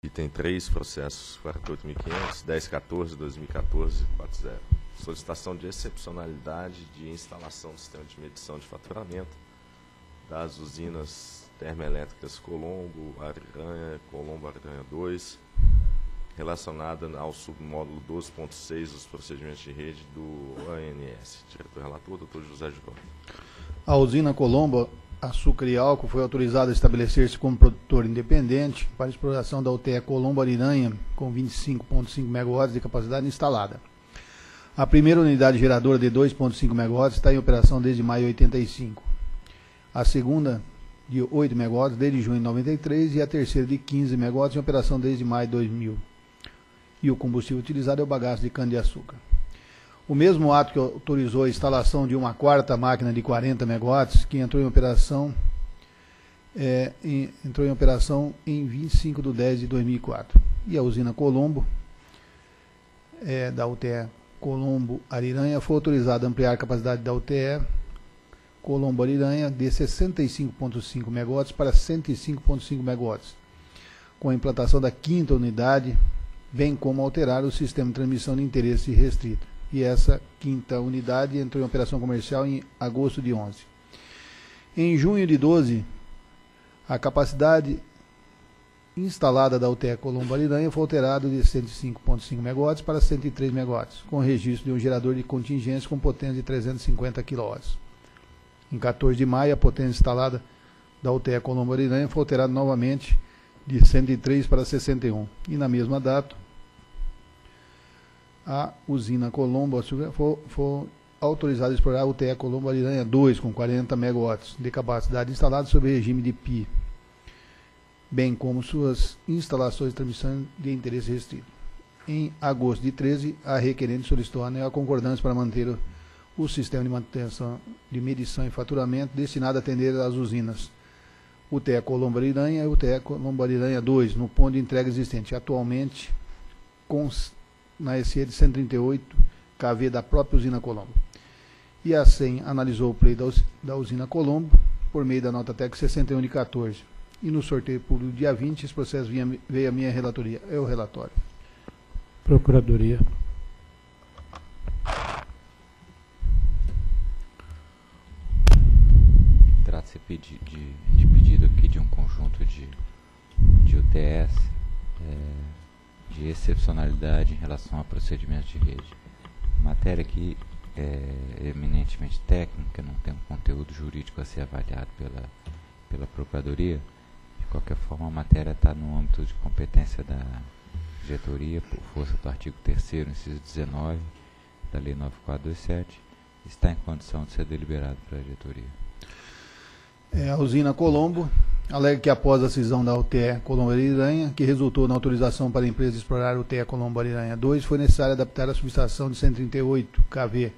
E tem três processos, 48.500, 1014, 2014 40. Solicitação de excepcionalidade de instalação do sistema de medição de faturamento das usinas termoelétricas Colombo, Ariranha, Colombo Ariranha 2, relacionada ao submódulo 12.6 dos procedimentos de rede do ANS. Diretor relator, doutor José Giovanni. A usina Colombo Açúcar e Álcool foi autorizada a estabelecer-se como produtor independente para exploração da UTE Colombo Ariranha, com 25,5 MW de capacidade instalada. A primeira unidade geradora de 2,5 MW está em operação desde maio de 85. A segunda, de 8 MW, desde junho de 93. E a terceira, de 15 MW, em operação desde maio de 2000. E o combustível utilizado é o bagaço de cana-de-açúcar. O mesmo ato que autorizou a instalação de uma quarta máquina de 40 megawatts, que entrou em operação, é, em, entrou em operação em 25 de 10 de 2004. E a usina Colombo, é, da UTE Colombo Ariranha, foi autorizada a ampliar a capacidade da UTE Colombo Ariranha de 65,5 megawatts para 105,5 megawatts, com a implantação da quinta unidade, bem como alterar o sistema de transmissão de interesse restrito e essa quinta unidade entrou em operação comercial em agosto de 11. Em junho de 12, a capacidade instalada da UTE Colombo Ariranha foi alterada de 105.5 MW para 103 MW, com registro de um gerador de contingência com potência de 350 kW. Em 14 de maio, a potência instalada da UTE Colombo Ariranha foi alterada novamente de 103 para 61. E na mesma data, a usina Colombo foi, foi autorizada a explorar o TE Colombo Ariranha 2, com 40 megawatts de capacidade instalada sob regime de PI, bem como suas instalações de transmissão de interesse restrito. Em agosto de 13, a requerente solicitou a concordância para manter o, o sistema de manutenção de medição e faturamento destinado a atender as usinas o TE Colombo Ariranha e o TE Colombo Ariranha 2, no ponto de entrega existente, atualmente com na SE de 138 KV da própria usina Colombo. E a SEM analisou o play da usina Colombo por meio da nota técnica 61 de 14. E no sorteio público dia 20, esse processo vinha, veio a minha relatoria, é o relatório. Procuradoria. Trata-se de, de, de, pedido aqui de um conjunto de, de UTS. É, de excepcionalidade em relação a procedimentos de rede. Matéria que é eminentemente técnica, não tem um conteúdo jurídico a ser avaliado pela, pela Procuradoria. De qualquer forma, a matéria está no âmbito de competência da diretoria, por força do artigo 3 inciso 19 da Lei 9427, está em condição de ser deliberado pela diretoria. É, a usina Colombo alega que após a cisão da UTE Colombo Ariranha, que resultou na autorização para a empresa explorar a UTE Colombo Ariranha 2, foi necessário adaptar a subestação de 138 kV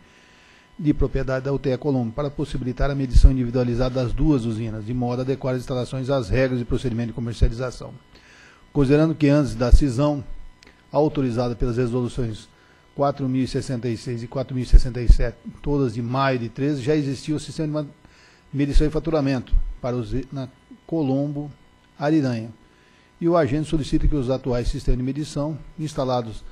de propriedade da UTE Colombo para possibilitar a medição individualizada das duas usinas, de modo a adequar as instalações às regras de procedimento de comercialização. Considerando que antes da cisão, autorizada pelas resoluções 4.066 e 4.067, todas de maio de 13, já existia o sistema de medição e faturamento para usina Colombo, Ariranha. E o agente solicita que os atuais sistemas de medição instalados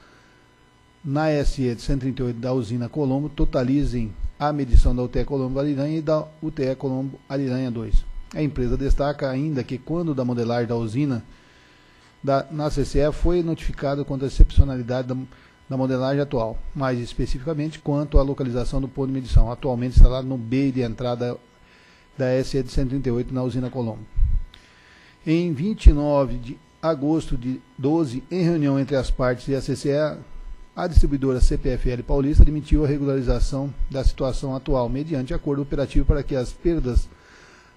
na SE de 138 da usina Colombo totalizem a medição da UTE Colombo Ariranha e da UTE Colombo Ariranha 2. A empresa destaca ainda que quando da modelagem da usina da, na CCE foi notificado quanto à excepcionalidade da, da modelagem atual, mais especificamente quanto à localização do ponto de medição, atualmente instalado no B de entrada da SE de 138 na usina Colombo. Em 29 de agosto de 12, em reunião entre as partes e a CCE, a distribuidora CPFL Paulista admitiu a regularização da situação atual, mediante acordo operativo para que as perdas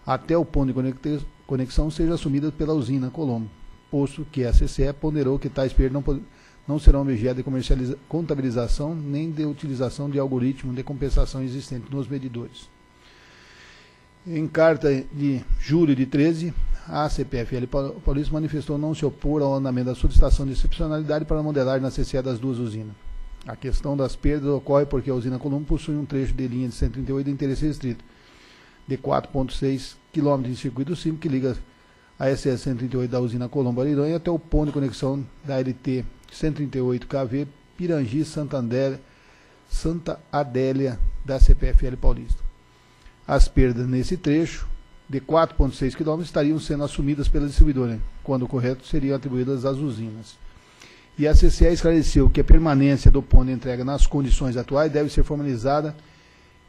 até o ponto de conexão sejam assumidas pela usina Colombo, posto que a CCE ponderou que tais perdas não, não serão objeto de contabilização nem de utilização de algoritmo de compensação existente nos medidores. Em carta de julho de 13, a CPFL Paulista manifestou não se opor ao andamento da solicitação de excepcionalidade para a modelagem na CCE das duas usinas. A questão das perdas ocorre porque a usina Colombo possui um trecho de linha de 138 de interesse restrito, de 4,6 km de circuito simples que liga a SS 138 da usina Colombo Ariranha até o ponto de conexão da LT 138 KV Pirangi Santander, Santa Adélia da CPFL Paulista. As perdas nesse trecho de 4,6 km estariam sendo assumidas pela distribuidora, quando correto seriam atribuídas às usinas. E a CCE esclareceu que a permanência do ponto de entrega nas condições atuais deve ser formalizada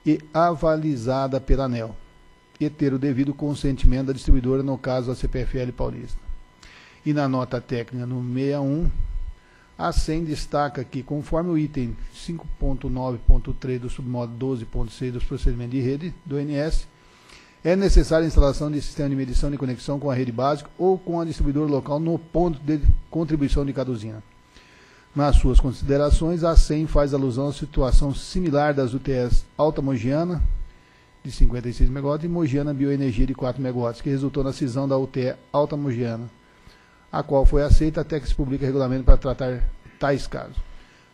e avalizada pela ANEL e ter o devido consentimento da distribuidora, no caso a CPFL Paulista. E na nota técnica no 61, a SEM destaca que, conforme o item 5.9.3 do submodo 12.6 dos procedimentos de rede do NS, é necessária a instalação de sistema de medição de conexão com a rede básica ou com a distribuidora local no ponto de contribuição de cada usina. Nas suas considerações, a SEM faz alusão à situação similar das UTS Alta Mogiana, de 56 MW, e Mogiana Bioenergia, de 4 MW, que resultou na cisão da UTE Alta Mogiana, a qual foi aceita até que se publique regulamento para tratar tais casos.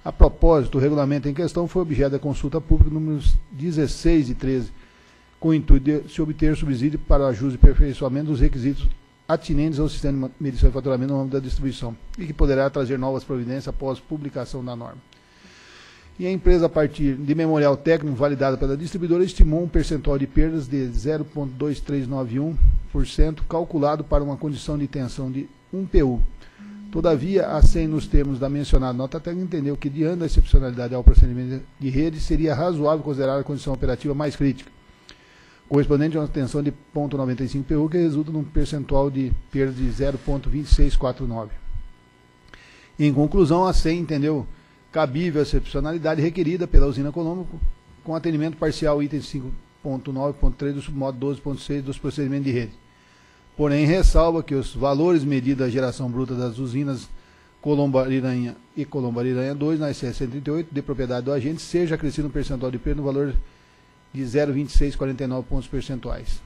A propósito, o regulamento em questão foi objeto da consulta pública números 16 e 13, com o intuito de se obter subsídio para o ajuste e aperfeiçoamento dos requisitos atinentes ao sistema de medição e faturamento no âmbito da distribuição e que poderá trazer novas providências após publicação da norma. E a empresa, a partir de memorial técnico validado pela distribuidora, estimou um percentual de perdas de 0,2391%, calculado para uma condição de tensão de 1 PU. Todavia, a SEM, nos termos da mencionada nota técnica, entendeu que, diante da excepcionalidade ao procedimento de rede, seria razoável considerar a condição operativa mais crítica, correspondente a uma tensão de 0,95 PU, que resulta num percentual de perda de 0,2649. Em conclusão, a SEM entendeu cabível a excepcionalidade requerida pela usina Colombo com atendimento parcial item 5.9.3 do submodo 12.6 dos procedimentos de rede. Porém, ressalva que os valores medidos da geração bruta das usinas Colombo Ariranha e Colombo Ariranha 2 na SS 138 de propriedade do agente seja acrescido um percentual de perda no valor de 0,2649 pontos percentuais.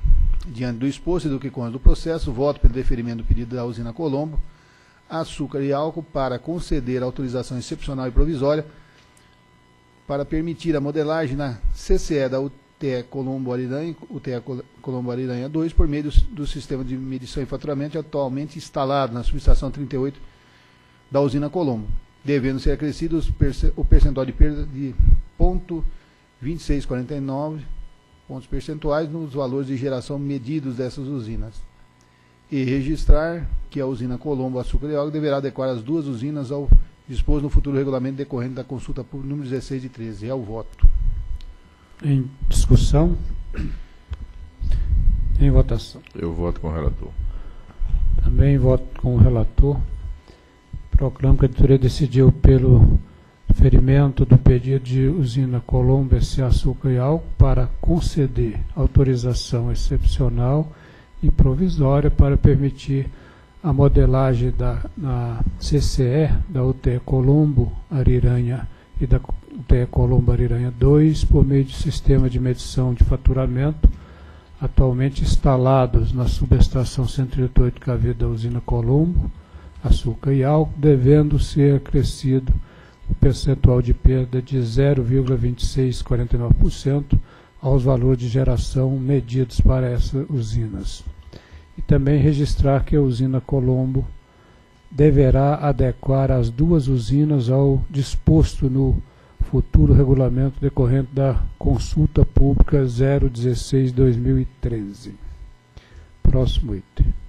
Diante do exposto e do que consta do processo, voto pelo deferimento do pedido da usina Colombo, açúcar e álcool para conceder autorização excepcional e provisória para permitir a modelagem na CCE da UTE Colombo Ariranha, UTE Colombo Ariranha 2 por meio do, do, sistema de medição e faturamento atualmente instalado na subestação 38 da usina Colombo, devendo ser acrescido o percentual de perda de ponto 26,49 pontos percentuais nos valores de geração medidos dessas usinas. E registrar que a usina Colombo Açúcar e Óleo deverá adequar as duas usinas ao disposto no futuro regulamento decorrente da consulta pública número 16 de 13. É o voto. Em discussão? Em votação. Eu voto com o relator. Também voto com o relator. Proclamo que a diretoria decidiu pelo ferimento do pedido de usina Colombo S.A. Açúcar e Álcool para conceder autorização excepcional e provisória para permitir a modelagem da na CCE, da UTE Colombo Ariranha e da UTE Colombo Ariranha 2, por meio de sistema de medição de faturamento, atualmente instalados na subestação 138 kV da usina Colombo, açúcar e álcool, devendo ser acrescido percentual de perda de 0,2649% aos valores de geração medidos para essas usinas e também registrar que a usina Colombo deverá adequar as duas usinas ao disposto no futuro regulamento decorrente da consulta pública 016-2013. Próximo item.